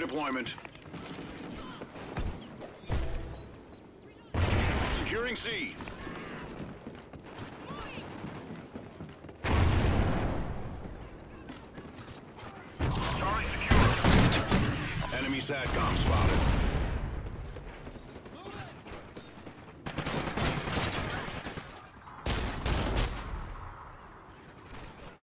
deployment. Securing C. Target secure. Enemy SATCOM.